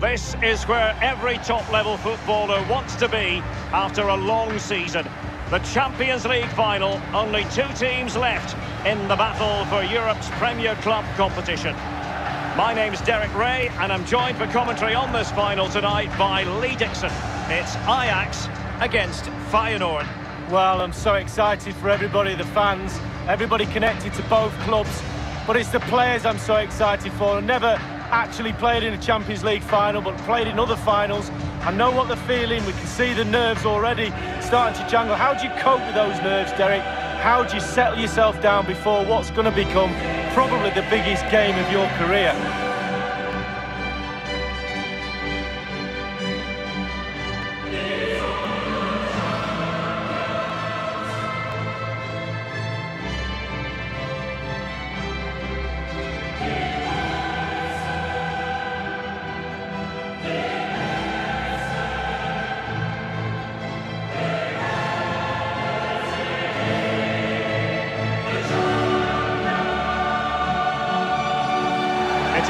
This is where every top-level footballer wants to be after a long season. The Champions League final, only two teams left in the battle for Europe's Premier Club competition. My name's Derek Ray, and I'm joined for commentary on this final tonight by Lee Dixon. It's Ajax against Feyenoord. Well, I'm so excited for everybody, the fans, everybody connected to both clubs. But it's the players I'm so excited for. Never actually played in a Champions League final, but played in other finals. I know what they're feeling. We can see the nerves already starting to jangle. How do you cope with those nerves, Derek? How do you settle yourself down before what's going to become probably the biggest game of your career?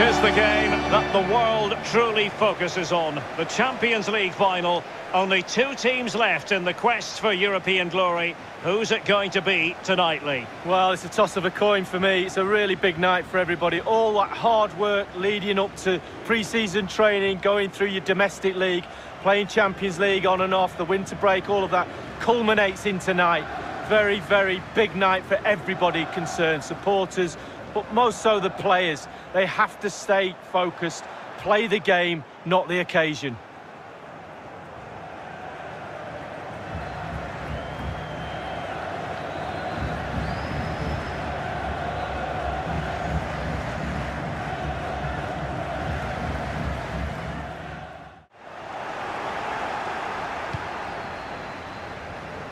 It is the game that the world truly focuses on. The Champions League final. Only two teams left in the quest for European glory. Who's it going to be tonight, Lee? Well, it's a toss of a coin for me. It's a really big night for everybody. All that hard work leading up to pre-season training, going through your domestic league, playing Champions League on and off, the winter break, all of that culminates in tonight. Very, very big night for everybody concerned. Supporters, but most so the players. They have to stay focused, play the game, not the occasion.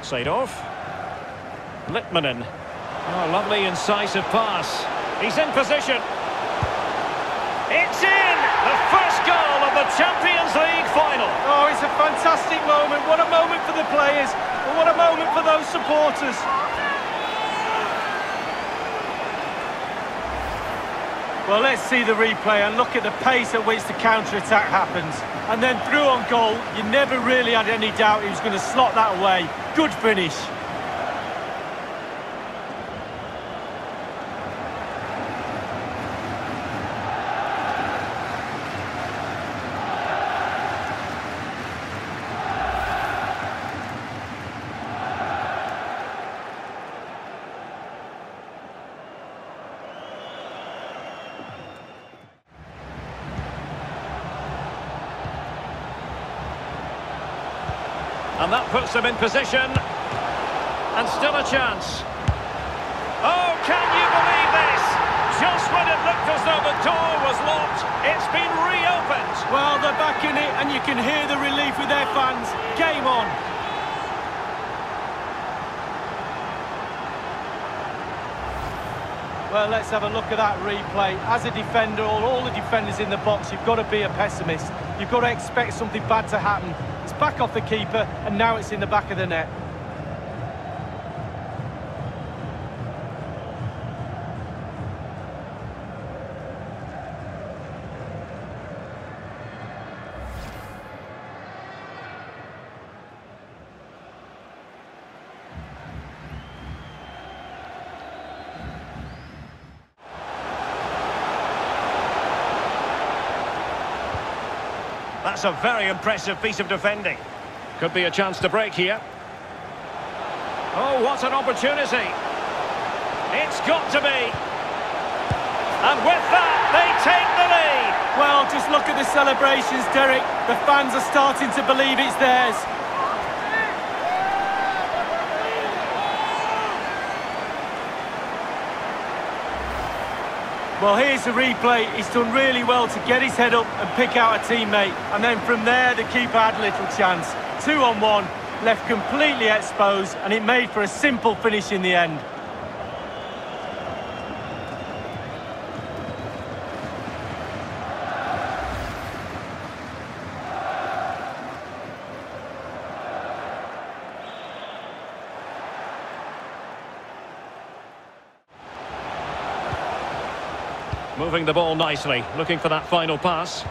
Seedorf. Litmanen. Oh, lovely incisive pass. He's in position. It's in! The first goal of the Champions League final. Oh, it's a fantastic moment. What a moment for the players, and what a moment for those supporters. Well, let's see the replay and look at the pace at which the counter-attack happens. And then through on goal, you never really had any doubt he was going to slot that away. Good finish. And that puts them in position. And still a chance. Oh, can you believe this? Just when it looked as though the door was locked, it's been reopened. Well, they're back in it, and you can hear the relief with their fans. Game on. Well, let's have a look at that replay. As a defender, all, all the defenders in the box, you've got to be a pessimist. You've got to expect something bad to happen. It's back off the keeper, and now it's in the back of the net. That's a very impressive piece of defending. Could be a chance to break here. Oh, what an opportunity. It's got to be. And with that, they take the lead. Well, just look at the celebrations, Derek. The fans are starting to believe it's theirs. Well, here's the replay. He's done really well to get his head up and pick out a teammate. And then from there, the keeper had little chance. Two on one, left completely exposed, and it made for a simple finish in the end. Moving the ball nicely, looking for that final pass.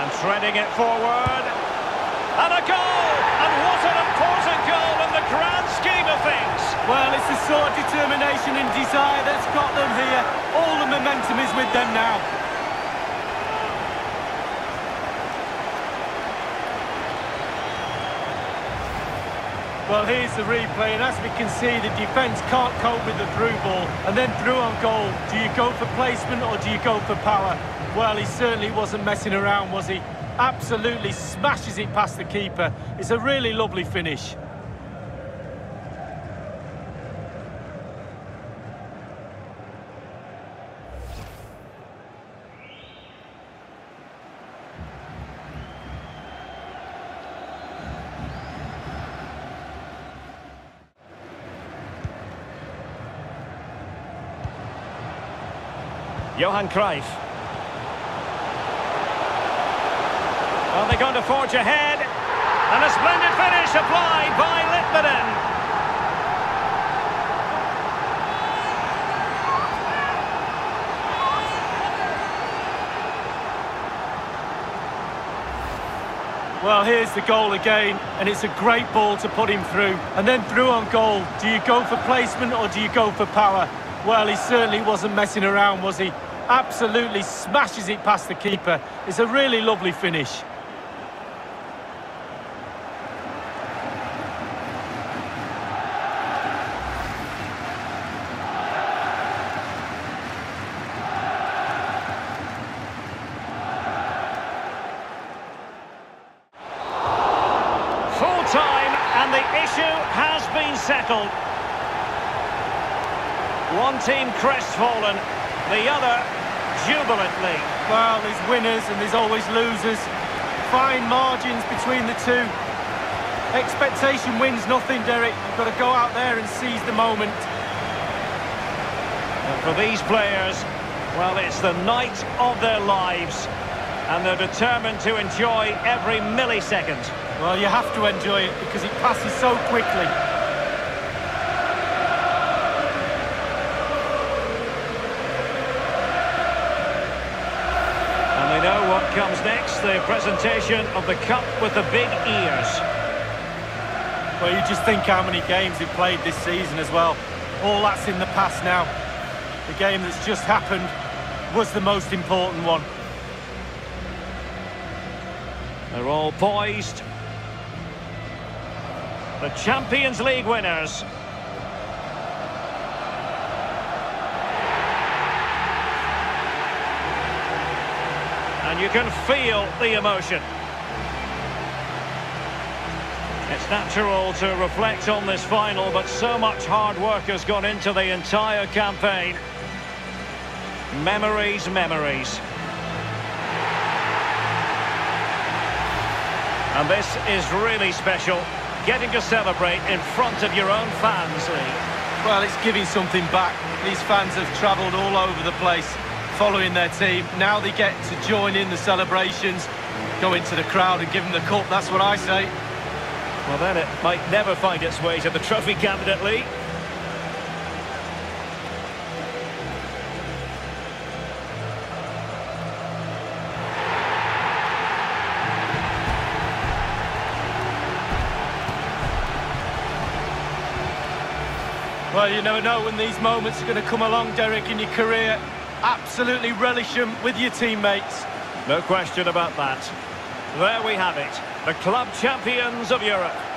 And threading it forward. And a goal! And what an important goal in the grand scheme of things. Well, it's the sort of determination and desire that's got them here. All the momentum is with them now. Well, here's the replay, and as we can see, the defence can't cope with the through ball. And then through on goal, do you go for placement or do you go for power? Well, he certainly wasn't messing around, was he? Absolutely smashes it past the keeper. It's a really lovely finish. Johan Cruyff. Well, they're going to forge ahead. And a splendid finish applied by Litmanen. Well, here's the goal again, and it's a great ball to put him through. And then through on goal, do you go for placement or do you go for power? Well, he certainly wasn't messing around, was he? Absolutely smashes it past the keeper. It's a really lovely finish. Full time, and the issue has been settled. One team crestfallen, the other jubilantly. Well, there's winners and there's always losers. Fine margins between the two. Expectation wins nothing, Derek. You've got to go out there and seize the moment. And for these players, well, it's the night of their lives. And they're determined to enjoy every millisecond. Well, you have to enjoy it because it passes so quickly. Comes next, the presentation of the Cup with the big ears. Well, you just think how many games he played this season as well. All that's in the past now. The game that's just happened was the most important one. They're all poised. The Champions League winners you can feel the emotion. It's natural to reflect on this final, but so much hard work has gone into the entire campaign. Memories, memories. And this is really special, getting to celebrate in front of your own fans, Lee. Well, it's giving something back. These fans have travelled all over the place following their team. Now they get to join in the celebrations, go into the crowd and give them the cup. That's what I say. Well, then it might never find its way to the trophy cabinet, Lee. Well, you never know when these moments are going to come along, Derek, in your career absolutely relish them with your teammates. No question about that. There we have it, the club champions of Europe.